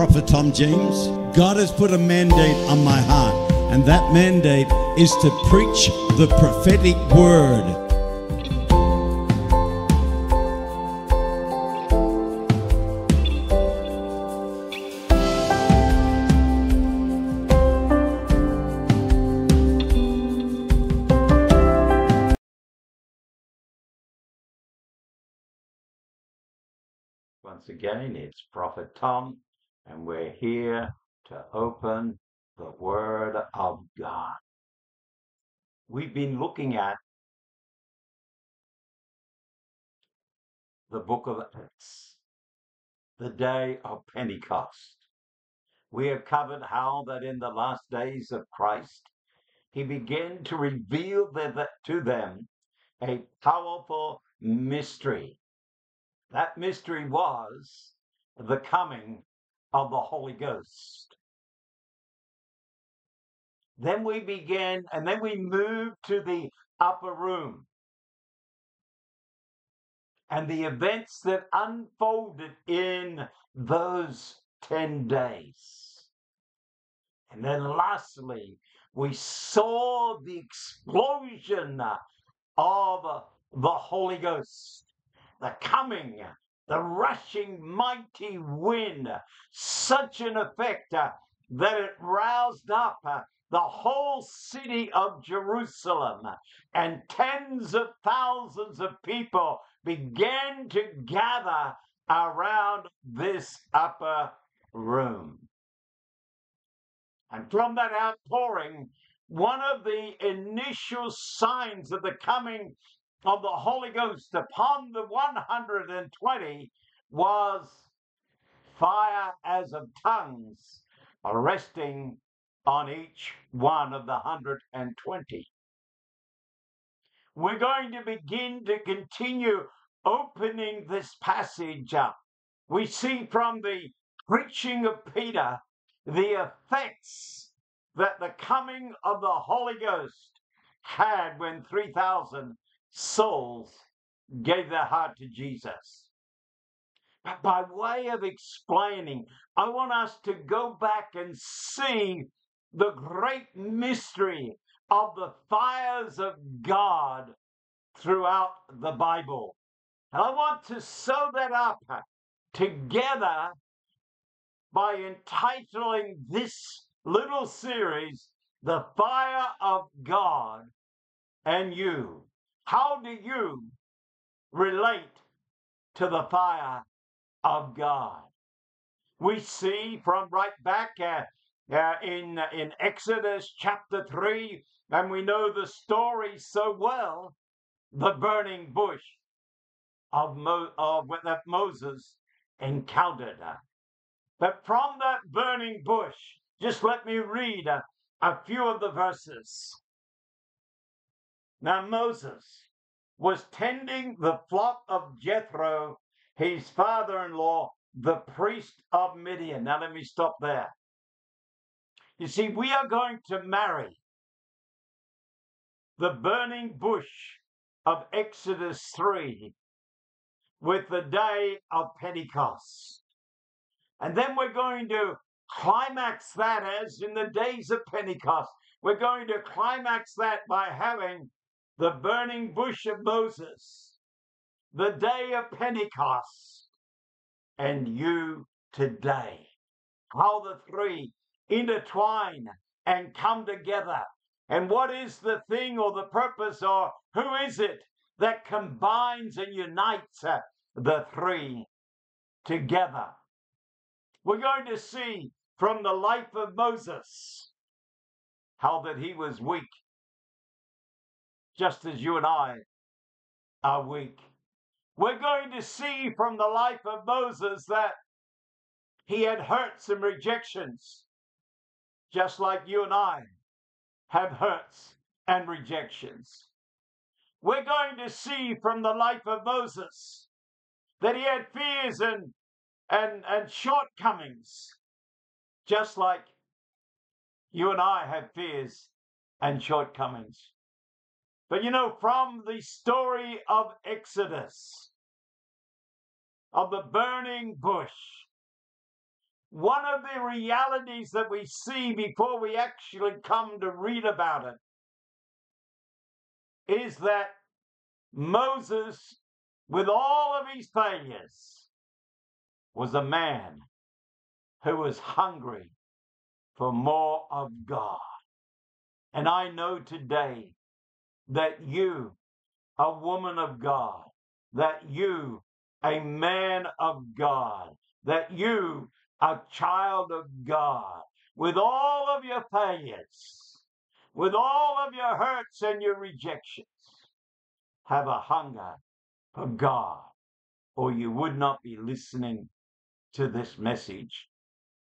Prophet Tom James. God has put a mandate on my heart, and that mandate is to preach the prophetic word. Once again, it's Prophet Tom, and we're here to open the Word of God. We've been looking at the book of Acts, the day of Pentecost. We have covered how that in the last days of Christ, he began to reveal to them a powerful mystery that mystery was the coming of the Holy Ghost. Then we begin, and then we move to the upper room and the events that unfolded in those 10 days. And then lastly, we saw the explosion of the Holy Ghost the coming, the rushing mighty wind, such an effect uh, that it roused up uh, the whole city of Jerusalem, and tens of thousands of people began to gather around this upper room. And from that outpouring, one of the initial signs of the coming of the Holy Ghost upon the 120 was fire as of tongues resting on each one of the 120. We're going to begin to continue opening this passage up. We see from the preaching of Peter the effects that the coming of the Holy Ghost had when 3,000 souls gave their heart to Jesus. But by way of explaining, I want us to go back and see the great mystery of the fires of God throughout the Bible. And I want to sew that up together by entitling this little series, The Fire of God and You. How do you relate to the fire of God? We see from right back uh, uh, in, in Exodus chapter 3, and we know the story so well the burning bush of, Mo- of that Moses encountered. But from that burning bush, just let me read a, a few of the verses. Now Moses was tending the flock of Jethro, his father in law, the priest of Midian. Now let me stop there. You see, we are going to marry the burning bush of Exodus 3 with the day of Pentecost. And then we're going to climax that as in the days of Pentecost. We're going to climax that by having the burning bush of Moses, the day of Pentecost, and you today. How the three intertwine and come together. And what is the thing or the purpose or who is it that combines and unites uh, the three together? We're going to see from the life of Moses how that he was weak just as you and I are weak. We're going to see from the life of Moses that he had hurts and rejections, just like you and I have hurts and rejections. We're going to see from the life of Moses that he had fears and, and, and shortcomings, just like you and I have fears and shortcomings. But you know, from the story of Exodus, of the burning bush, one of the realities that we see before we actually come to read about it is that Moses, with all of his failures, was a man who was hungry for more of God. And I know today that you, a woman of God, that you, a man of God, that you, a child of God, with all of your failures, with all of your hurts and your rejections, have a hunger for God, or you would not be listening to this message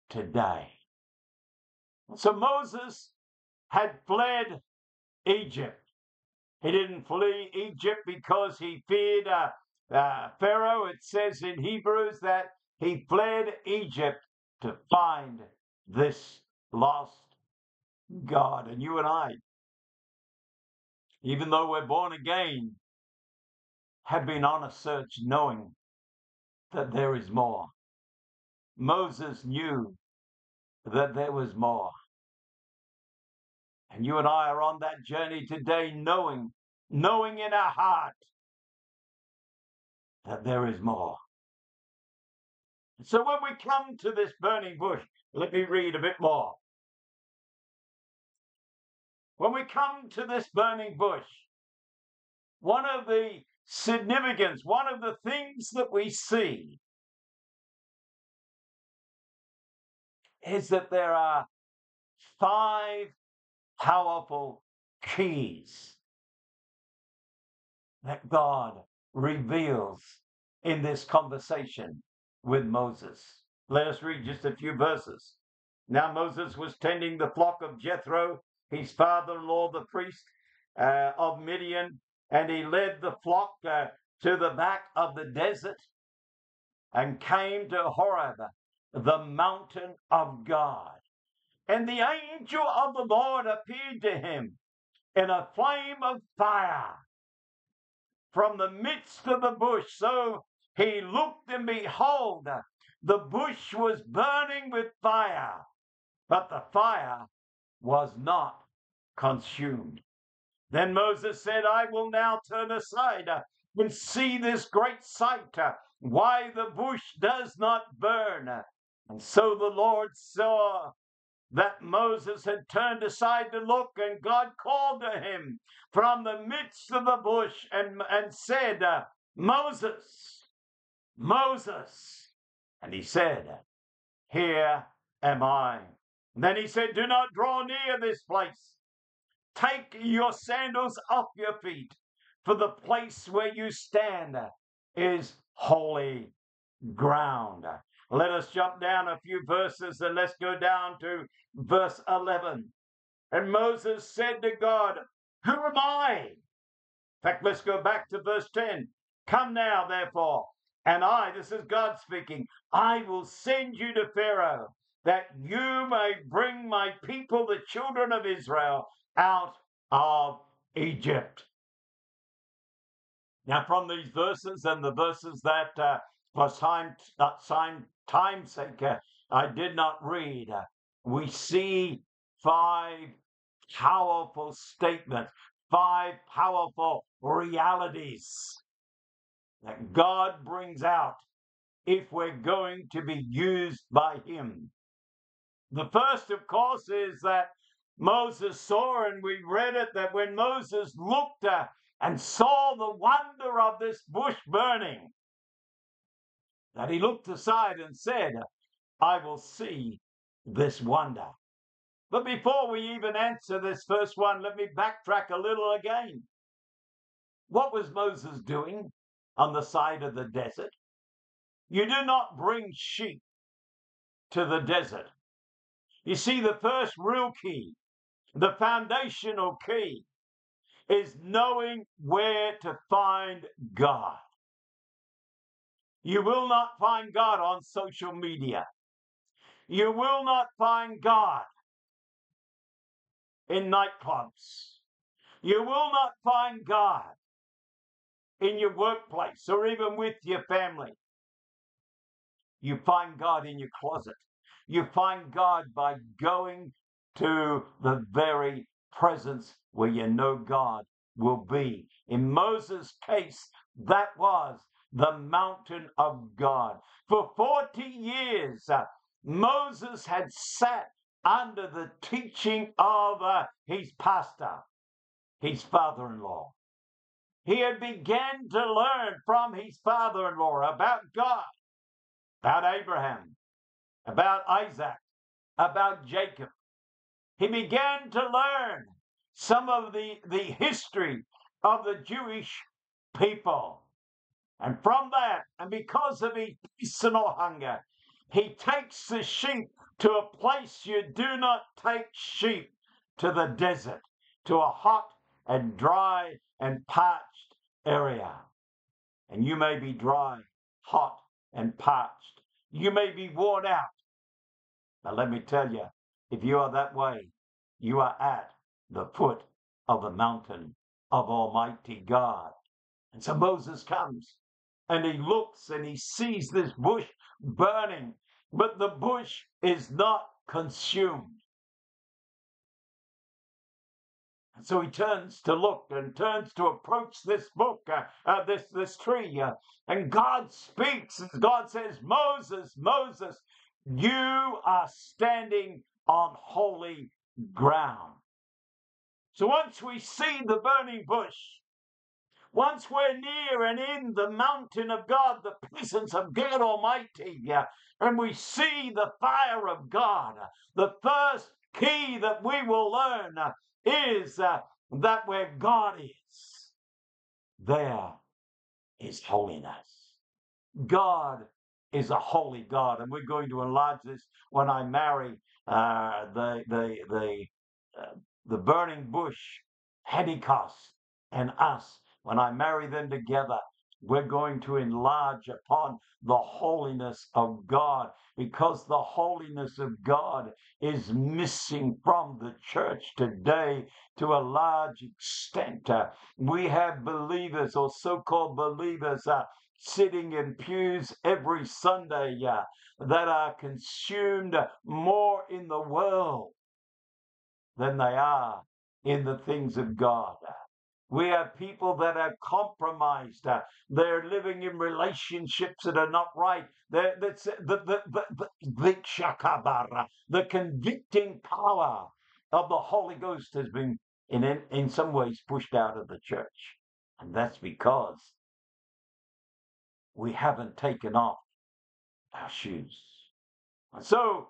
today. So Moses had fled Egypt. He didn't flee Egypt because he feared uh, uh, Pharaoh. It says in Hebrews that he fled Egypt to find this lost God. And you and I, even though we're born again, have been on a search knowing that there is more. Moses knew that there was more. And you and I are on that journey today knowing, knowing in our heart that there is more. So when we come to this burning bush, let me read a bit more. When we come to this burning bush, one of the significance, one of the things that we see is that there are five powerful keys that God reveals in this conversation with Moses. Let us read just a few verses. Now Moses was tending the flock of Jethro, his father in law, the priest uh, of Midian, and he led the flock uh, to the back of the desert and came to Horeb, the mountain of God. And the angel of the Lord appeared to him in a flame of fire from the midst of the bush. So he looked and behold, the bush was burning with fire, but the fire was not consumed. Then Moses said, I will now turn aside and see this great sight, why the bush does not burn. And so the Lord saw that Moses had turned aside to look, and God called to him from the midst of the bush and, and said, uh, Moses, Moses. And he said, Here am I. And then he said, Do not draw near this place. Take your sandals off your feet, for the place where you stand is holy ground. Let us jump down a few verses and let's go down to verse 11. And Moses said to God, Who am I? In fact, let's go back to verse 10. Come now, therefore, and I, this is God speaking, I will send you to Pharaoh that you may bring my people, the children of Israel, out of Egypt. Now, from these verses and the verses that uh, time, uh, time, time's sake, uh, I did not read, uh, we see five powerful statements, five powerful realities that God brings out if we're going to be used by Him. The first, of course, is that Moses saw, and we read it, that when Moses looked at and saw the wonder of this bush burning, that he looked aside and said, I will see this wonder. But before we even answer this first one, let me backtrack a little again. What was Moses doing on the side of the desert? You do not bring sheep to the desert. You see, the first real key, the foundational key, is knowing where to find God. You will not find God on social media. You will not find God in nightclubs. You will not find God in your workplace or even with your family. You find God in your closet. You find God by going to the very presence where you know God will be. In Moses' case, that was the mountain of God. For 40 years, uh, Moses had sat under the teaching of uh, his pastor, his father in law. He had began to learn from his father in law about God, about Abraham, about Isaac, about Jacob. He began to learn some of the, the history of the Jewish people. And from that, and because of his personal hunger, he takes the sheep to a place you do not take sheep to the desert, to a hot and dry and parched area. And you may be dry, hot, and parched. You may be worn out. But let me tell you, if you are that way, you are at the foot of the mountain of Almighty God. And so Moses comes and he looks and he sees this bush burning, but the bush is not consumed. And so he turns to look and turns to approach this book, uh, uh, this this tree, uh, and God speaks. And God says, "Moses, Moses, you are standing on holy ground." So once we see the burning bush, once we're near and in the mountain of God, the presence of God Almighty, and we see the fire of God, the first key that we will learn is uh, that where God is, there is holiness. God is a holy God, and we're going to enlarge this when I marry uh, the the the uh, the burning bush, Pentecost, and us when I marry them together, we're going to enlarge upon the holiness of God because the holiness of God is missing from the church today to a large extent. Uh, we have believers or so called believers uh, sitting in pews every Sunday uh, that are consumed more in the world than they are in the things of God. We have people that are compromised. Uh, they're living in relationships that are not right. The, the, the, the, the convicting power of the Holy Ghost has been, in, in some ways, pushed out of the church. And that's because we haven't taken off our shoes. And so,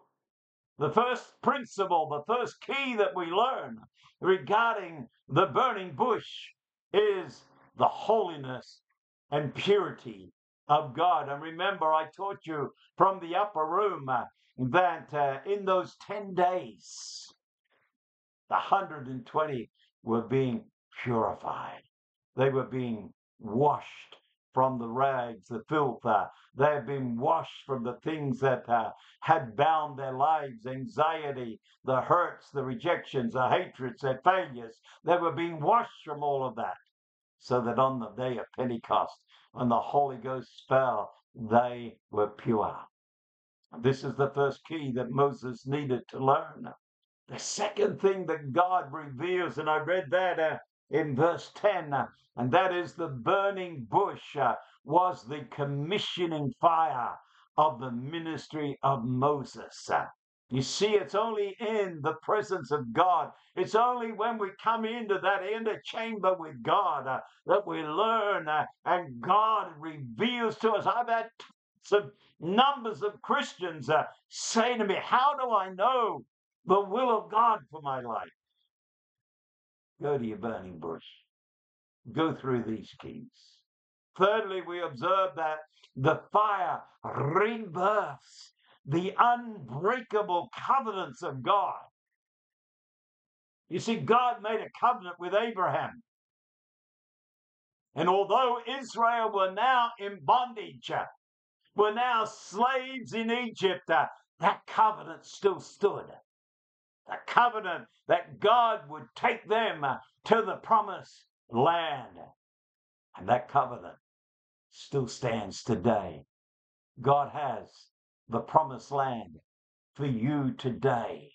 the first principle, the first key that we learn regarding the burning bush is the holiness and purity of God. And remember, I taught you from the upper room uh, that uh, in those 10 days, the 120 were being purified, they were being washed from the rags, the filth. Uh, they have been washed from the things that uh, had bound their lives anxiety, the hurts, the rejections, the hatreds, their failures. They were being washed from all of that so that on the day of Pentecost, when the Holy Ghost fell, they were pure. This is the first key that Moses needed to learn. The second thing that God reveals, and I read that uh, in verse 10, uh, and that is the burning bush uh, was the commissioning fire of the ministry of Moses. You see, it's only in the presence of God. It's only when we come into that inner chamber with God uh, that we learn uh, and God reveals to us. I've had some numbers of Christians uh, say to me, How do I know the will of God for my life? Go to your burning bush, go through these keys. Thirdly, we observe that the fire rebirths the unbreakable covenants of God. You see, God made a covenant with Abraham. And although Israel were now in bondage, uh, were now slaves in Egypt, uh, that covenant still stood. The covenant that God would take them uh, to the promised land. And that covenant still stands today. God has the promised land for you today.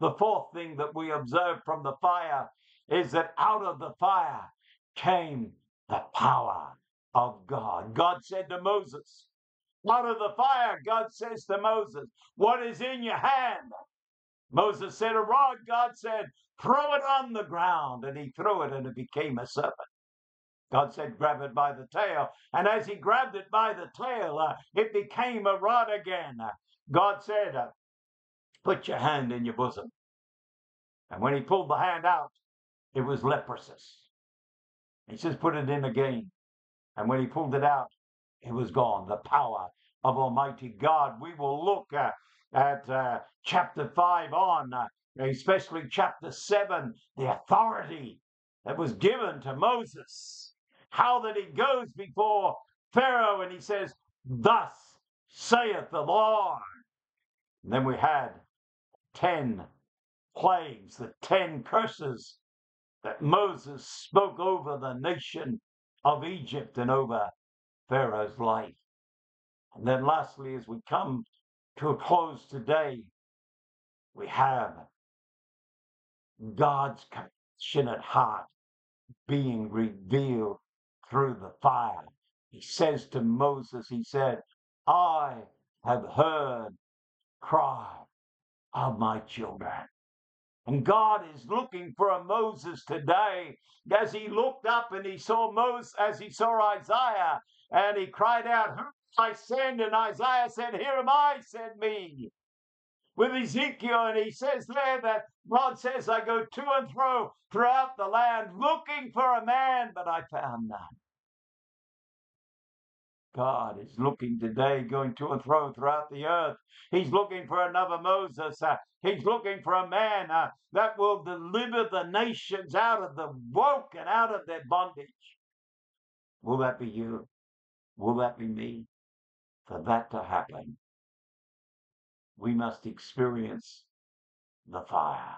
The fourth thing that we observe from the fire is that out of the fire came the power of God. God said to Moses, out of the fire, God says to Moses, What is in your hand? Moses said, A rod. God said, Throw it on the ground. And he threw it, and it became a serpent. God said, Grab it by the tail. And as he grabbed it by the tail, uh, it became a rod again. God said, uh, Put your hand in your bosom. And when he pulled the hand out, it was leprosy. He says, Put it in again. And when he pulled it out, it was gone. The power of Almighty God. We will look uh, at uh, chapter 5 on, uh, especially chapter 7, the authority that was given to Moses. How that he goes before Pharaoh and he says, Thus saith the Lord. And then we had 10 plagues, the 10 curses that Moses spoke over the nation of Egypt and over Pharaoh's life. And then lastly, as we come to a close today, we have God's compassionate heart being revealed through the fire. He says to Moses, He said, I have heard cry of my children. And God is looking for a Moses today as he looked up and he saw Moses, as he saw Isaiah, and he cried out, Who I send? And Isaiah said, Here am I, send me. With Ezekiel, and he says there that God says, I go to and fro throughout the land looking for a man, but I found none. God is looking today, going to and fro throughout the earth. He's looking for another Moses. Uh, he's looking for a man uh, that will deliver the nations out of the woke and out of their bondage. Will that be you? Will that be me? For that to happen, we must experience the fire.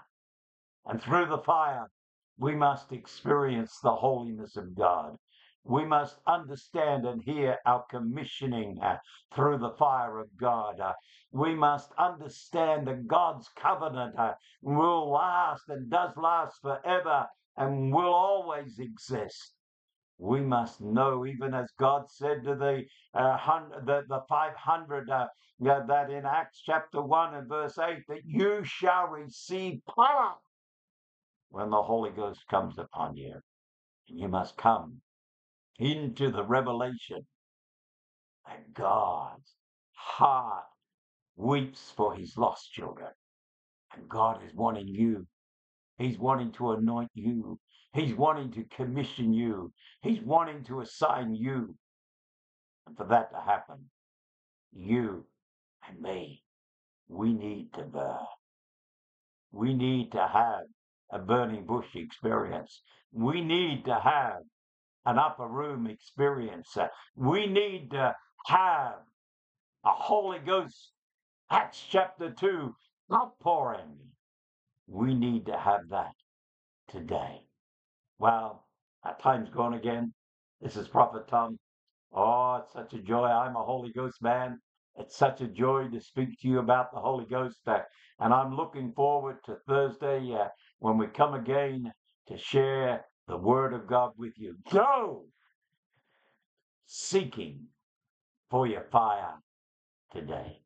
And through the fire, we must experience the holiness of God. We must understand and hear our commissioning uh, through the fire of God. Uh, we must understand that God's covenant uh, will last and does last forever and will always exist. We must know, even as God said to the uh, the, the 500, uh, that in Acts chapter 1 and verse 8, that you shall receive power when the Holy Ghost comes upon you. And you must come into the revelation that God's heart weeps for his lost children. And God is wanting you. He's wanting to anoint you. He's wanting to commission you. He's wanting to assign you. And for that to happen, you and me, we need to burn. We need to have a burning bush experience. We need to have an upper room experience. We need to have a Holy Ghost, Acts chapter 2, outpouring. We need to have that today. Well, our time's gone again. This is Prophet Tom. Oh, it's such a joy. I'm a Holy Ghost man. It's such a joy to speak to you about the Holy Ghost. Uh, and I'm looking forward to Thursday uh, when we come again to share the word of God with you. Go seeking for your fire today.